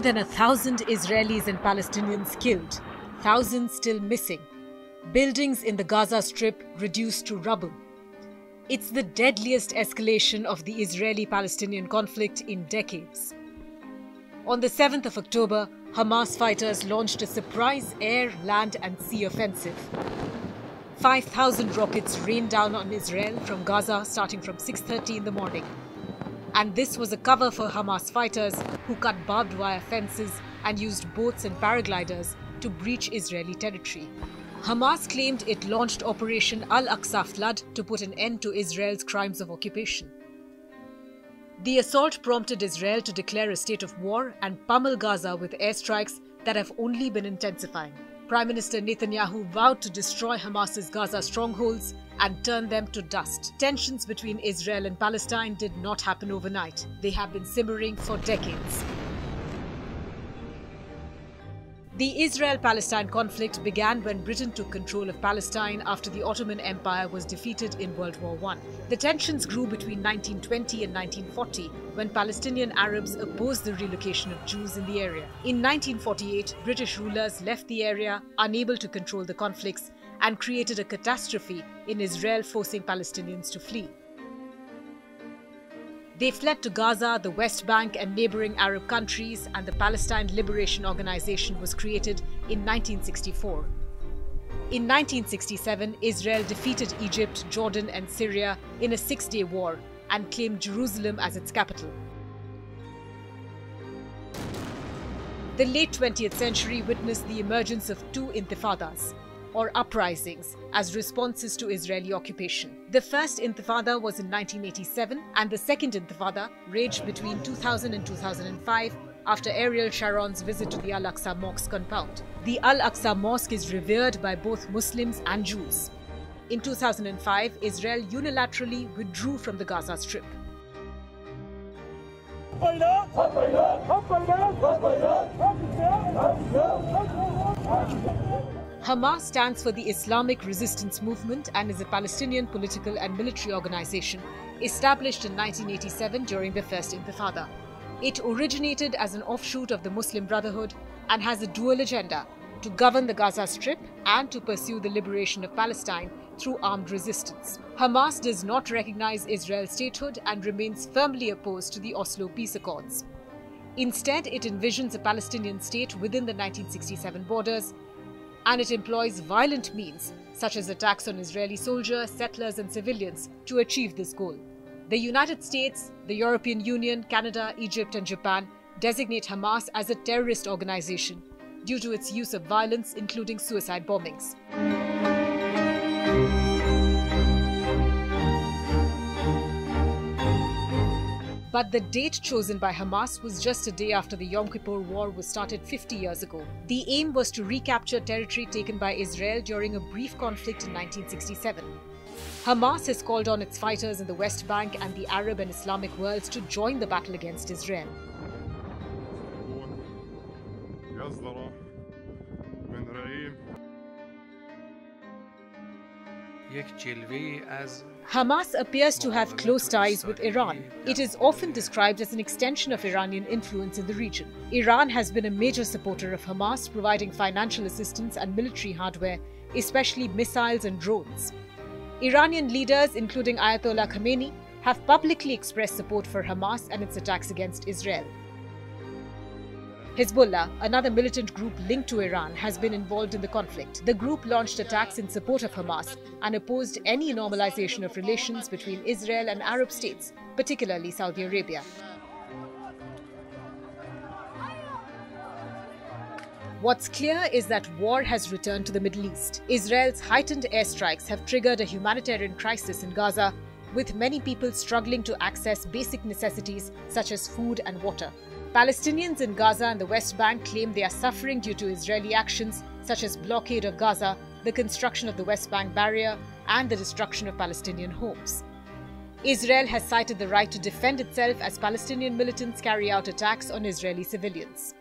than a thousand Israelis and Palestinians killed, thousands still missing. Buildings in the Gaza Strip reduced to rubble. It's the deadliest escalation of the Israeli Palestinian conflict in decades. On the 7th of October, Hamas fighters launched a surprise air, land, and sea offensive. 5,000 rockets rained down on Israel from Gaza starting from 6:30 in the morning. And this was a cover for Hamas fighters who cut barbed wire fences and used boats and paragliders to breach Israeli territory. Hamas claimed it launched Operation Al Aqsa Flood to put an end to Israel's crimes of occupation. The assault prompted Israel to declare a state of war and pummel Gaza with airstrikes that have only been intensifying. Prime Minister Netanyahu vowed to destroy Hamas's Gaza strongholds and turn them to dust. Tensions between Israel and Palestine did not happen overnight. They have been simmering for decades. The Israel Palestine conflict began when Britain took control of Palestine after the Ottoman Empire was defeated in World War I. The tensions grew between 1920 and 1940 when Palestinian Arabs opposed the relocation of Jews in the area. In 1948, British rulers left the area unable to control the conflicts and created a catastrophe in Israel, forcing Palestinians to flee. They fled to Gaza, the West Bank, and neighboring Arab countries, and the Palestine Liberation Organization was created in 1964. In 1967, Israel defeated Egypt, Jordan, and Syria in a six day war and claimed Jerusalem as its capital. The late 20th century witnessed the emergence of two intifadas, or uprisings as responses to Israeli occupation. The first intifada was in 1987 and the second intifada raged between 2000 and 2005 after Ariel Sharon's visit to the Al-Aqsa Mosque compound. The Al-Aqsa Mosque is revered by both Muslims and Jews. In 2005, Israel unilaterally withdrew from the Gaza Strip. Hamas stands for the Islamic Resistance Movement and is a Palestinian political and military organization established in 1987 during the First Intifada. It originated as an offshoot of the Muslim Brotherhood and has a dual agenda to govern the Gaza Strip and to pursue the liberation of Palestine through armed resistance. Hamas does not recognize Israel's statehood and remains firmly opposed to the Oslo peace accords. Instead, it envisions a Palestinian state within the 1967 borders and it employs violent means, such as attacks on Israeli soldiers, settlers, and civilians, to achieve this goal. The United States, the European Union, Canada, Egypt, and Japan designate Hamas as a terrorist organization due to its use of violence, including suicide bombings. But the date chosen by Hamas was just a day after the Yom Kippur War was started 50 years ago. The aim was to recapture territory taken by Israel during a brief conflict in 1967. Hamas has called on its fighters in the West Bank and the Arab and Islamic worlds to join the battle against Israel. Hamas appears to have close ties with Iran. It is often described as an extension of Iranian influence in the region. Iran has been a major supporter of Hamas, providing financial assistance and military hardware, especially missiles and drones. Iranian leaders, including Ayatollah Khamenei, have publicly expressed support for Hamas and its attacks against Israel. Hezbollah, another militant group linked to Iran, has been involved in the conflict. The group launched attacks in support of Hamas and opposed any normalization of relations between Israel and Arab states, particularly Saudi Arabia. What's clear is that war has returned to the Middle East. Israel's heightened airstrikes have triggered a humanitarian crisis in Gaza, with many people struggling to access basic necessities such as food and water. Palestinians in Gaza and the West Bank claim they are suffering due to Israeli actions such as blockade of Gaza, the construction of the West Bank barrier, and the destruction of Palestinian homes. Israel has cited the right to defend itself as Palestinian militants carry out attacks on Israeli civilians.